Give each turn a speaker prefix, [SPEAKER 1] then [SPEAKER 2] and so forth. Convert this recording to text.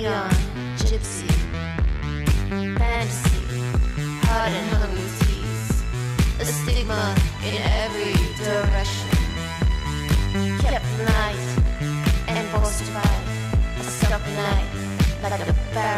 [SPEAKER 1] neon, gypsy, fantasy, hot and hungry hallucies, a stigma in every direction. Kept night and forced by a stuck night like a bad.